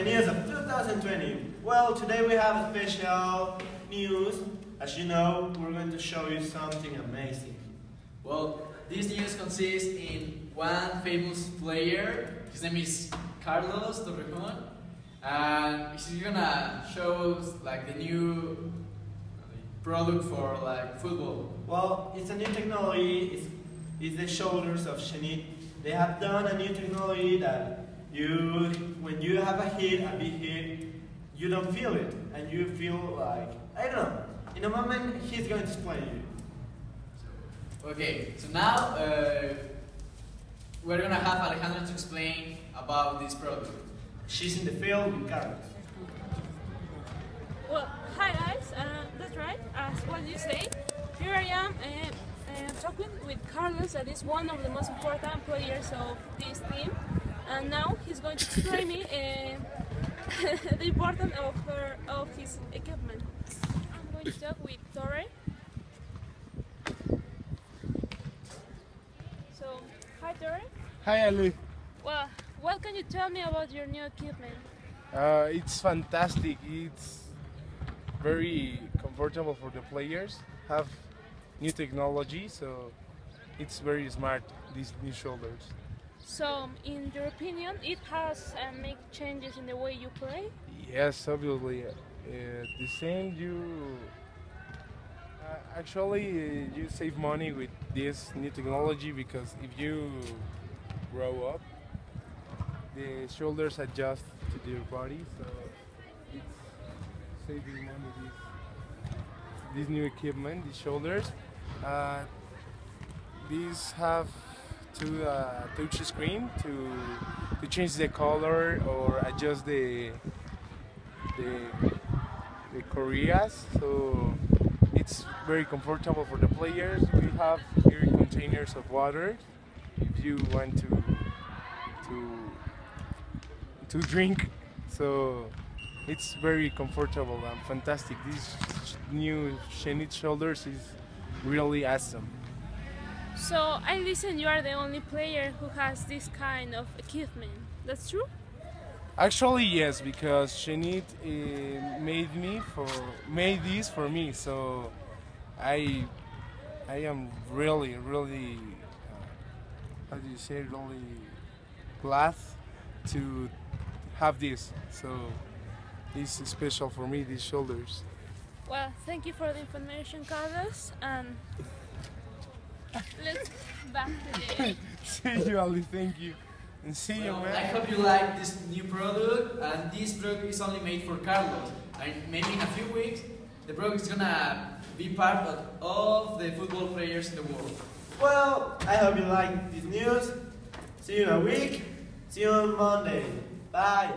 news of 2020. Well, today we have a special news. As you know, we're going to show you something amazing. Well, this news consists in one famous player. His name is Carlos Torrejon, and he's gonna show us like the new product for like football. Well, it's a new technology. It's, it's the shoulders of Shenit. They have done a new technology that you, when you have a hit, a big hit, you don't feel it, and you feel like I don't know. In a moment, he's going to explain you. Okay, so now uh, we're gonna have Alejandra to explain about this product. She's in the field with Carlos. Well, hi guys, uh, that's right, as what you say. Here I am uh, uh, talking with Carlos, that is one of the most important players of this team. And now he's going to explain me uh, the importance of, her, of his equipment. I'm going to talk with Torre. So, hi Torre. Hi Ali. Well, what can you tell me about your new equipment? Uh, it's fantastic. It's very comfortable for the players. Have new technology, so it's very smart. These new shoulders. So, in your opinion, it has uh, make changes in the way you play? Yes, obviously. Uh, the same you. Uh, actually, uh, you save money with this new technology because if you grow up, the shoulders adjust to your body, so it's saving money. This, this new equipment, the shoulders, uh, these have two uh, touch screen to to change the color or adjust the the the Koreas. So it's very comfortable for the players. We have here containers of water if you want to to to drink. So it's very comfortable and fantastic. These new Shenit shoulders is really awesome. So I listen you are the only player who has this kind of equipment. That's true? Actually, yes, because Shenit uh, made me for made this for me. So I I am really really uh, how do you say really glad to have this. So this is special for me. These shoulders. Well, thank you for the information, Carlos, and back to see you, Ali. Thank you, and see you, Well, I hope you like this new product, and this product is only made for Carlos. And maybe in a few weeks, the product is gonna be part of all the football players in the world. Well, I hope you like this news. See you in a week. See you on Monday. Bye.